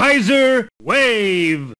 Kaiser Wave!